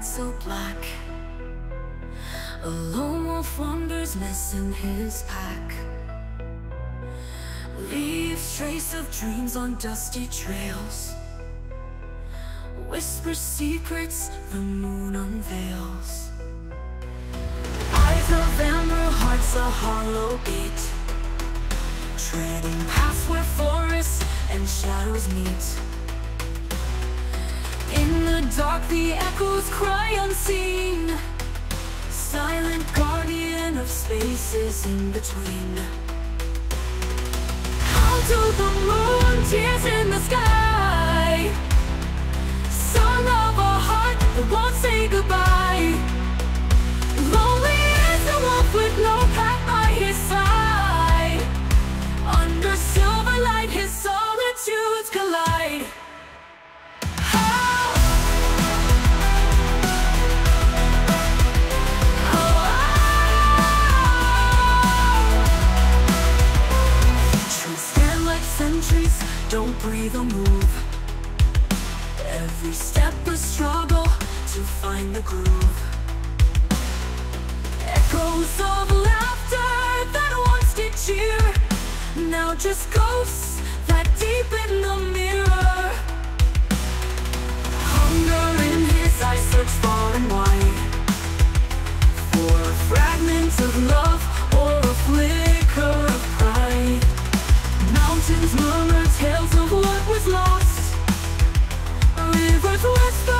night so black. A lone wolf wanders missing his pack. Leaves trace of dreams on dusty trails. Whispers secrets the moon unveils. Eyes of amber, hearts a hollow beat. Treading paths where forests and shadows meet. In the dark the echoes cry unseen. Silent guardian of spaces in between. How do the Every step a struggle to find the groove. Echoes of laughter that once did cheer. Now just ghosts that deep in the mirror. Hunger in his eyes search far and wide. For fragments of love or a flicker of pride. Mountains, moon worthless.